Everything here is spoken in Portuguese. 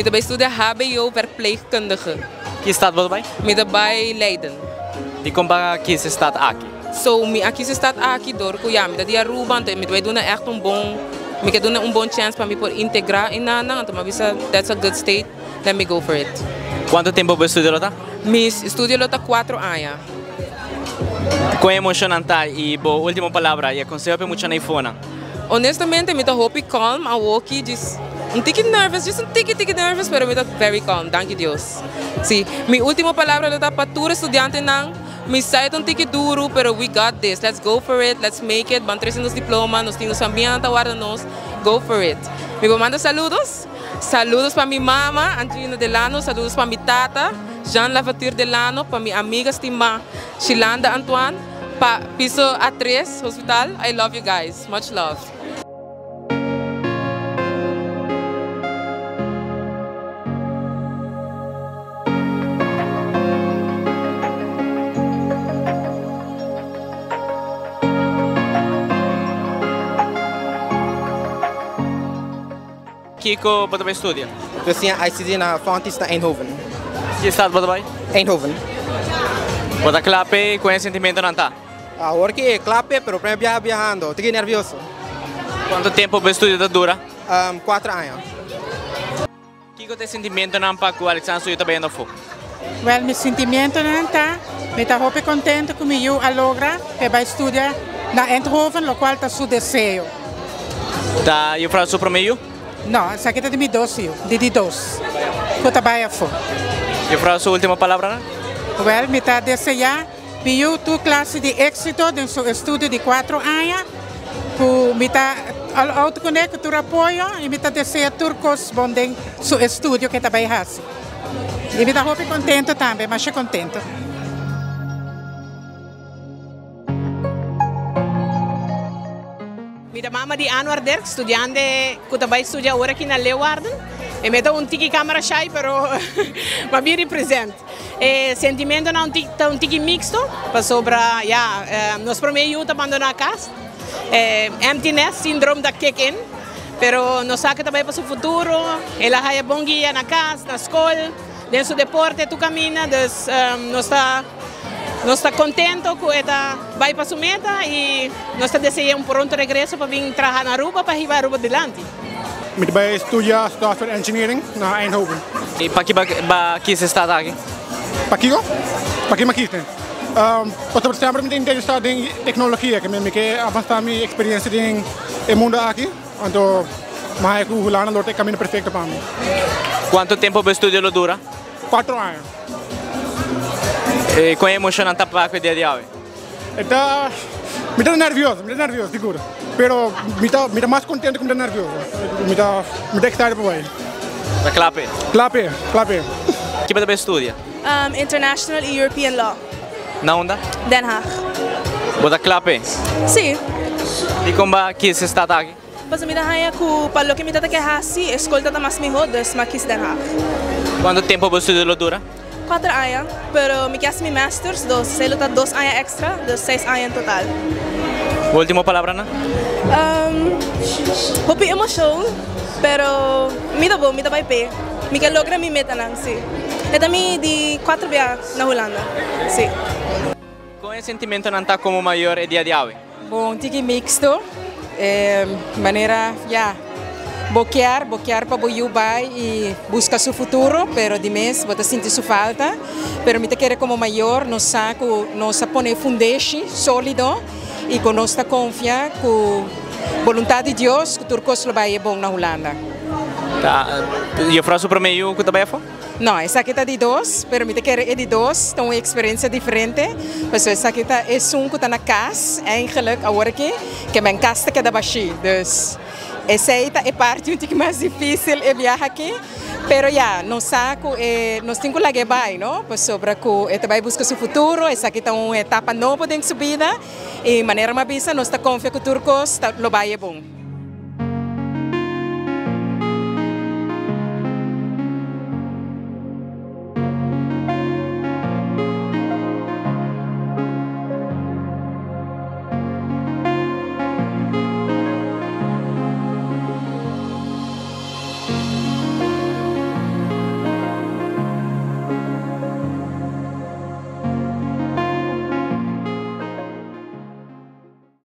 Ik ben studeren HBO verpleegkundige. Que estado você vai? Ik ben bij Leiden. E como que se está aqui? So, mi aqui se staat aqui door kuya, mi dat Aruba, então mi vai doen echt um bom, mi quer doen um bom chance para mi por integrar in nana, então mi bisa that's a good state, let me go for it. Quanto tempo você estudou lá? Mi estudio lota 4 anos. Quão emocionante e boa última palavra, e aconselho para muito na iPhone. Honestamente, mi tá hope calm, a walkie just um tique nervous, just um tique tique nervous, pero mi tá very calm, you Deus. Sí, mi última palavra lota para todos estudiantes nang Mi sai um tique duro, pero we got this. Let's go for it. Let's make it. Van tres nos diploma, nos temos ambiente, guarda-nos. Go for it. Me manda saludos. Saludos para mi mama, Angelina Delano. Saludos para mi tata, Jean Lavatir Delano. Para mi amiga estima, Shilanda Antoine. Pa piso A3 Hospital. I love you guys. Much love. Kiko, bij studie? We zijn ICD naar Founties naar Eindhoven. Que estado vai? Eindhoven. Você clape com esse sentimento não tá? Agora que clape, pero para viajar viajando, estou nervioso. Quanto tempo você estuda dura? Um, quatro anos. Kiko tem sentimento não para que o Alexandre Suyo também não for? Well, meu sentimento não tá. Me tá muito contente com eu a logra que vai estudar na Eindhoven, o qual tá seu desejo. Tá, eu falo sobre meio? Não, essa aqui é de mim doce, de de doce. Que trabalha fora. Eu falo sua última palavra? Well, me tá desejar eu tu classe de êxito em seu estudo de quatro anos. Que me tá autoconecto tu apoio e me tá desejar turcos bom seu estudo que trabalha assim. E me tá muito contente também, mas contente. Mi mama di Anwar Derk, studiante também studia ora aqui na Leeuwarden. E mi un tiki camera shy, però ma mi ripresento. E sentimento não um, um tiki mixto, para sobre, ja, eh, nos primeiro aiuta abandonar a casa. Eh, emptiness syndrome da kick in. Pero nos saca também para o futuro. Ela é bom guia na casa, na escola, dentro do deporte, tu caminha, dus, um, nos está nós estamos contentes com esta vai para a meta e nós estamos desejando um pronto regresso para vir trabalhar na Aruba para levar a Aruba adiante. Met bij studia software engineering naar Eindhoven. E para que ba que se está aqui? Para que Para que aqui tem? Um, eu sempre muito interessado em tecnologia, que me quer avançar minha experiência em mundo aqui. Então, mas o Hulana é o caminho perfeito para mim. Quanto tempo o estudo dura? Quatro anos. E quão emocionante para o dia de hoje? Está... Me está nervioso, me está nervioso, seguro. Pero me está, me está mais contente que me está nervioso. Me está excitado para vai. Da clape? Clape, clape. Que você estuda? Um, International e European Law. Na onda? Den Haag. Você clape? Sim. E como que se está aqui? Pas mi dahaya ku palo que mi tata que hasi, escolta ta mas mi hodas makis Den Haag. Quanto tempo você estuda dura? Quatro anos, pero me quedas mi masters, dos, se luta dos anos extra, dos seis anos en total. Última palavra, né? Um, hopi emoção, pero me dá bom, me dá vai pé. Me quer logra mi meta nang, sim. É também de quatro viagens na Holanda, sim. Qual é o sentimento não tá como maior é dia de hoje? Bom, tiki mixto, é, maneira, já, yeah. Boquear, boquear para o vai e buscar seu futuro, pero de mês você sente sua falta, pero me quer como maior, nos saco, nos pone fundeixe sólido e com nós confia com vontade de Deus que tudo coisa vai bom na Holanda. Tá, e o próximo para meio que também é Não, essa aqui está de dois, pero me quer é de dois, então uma experiência diferente. Mas essa aqui está é um que está na casa, eigenlijk agora aqui, que minha casa que é da baixi, dus essa é parte um pouco mais difícil é viajar aqui, pero já, não saco, nós temos que vai, não? Pois sobre que vai buscar seu futuro, essa aqui está uma etapa nova dentro da sua vida, e maneira mais bisa, nós está confiando que o turcos, lo vai é bom.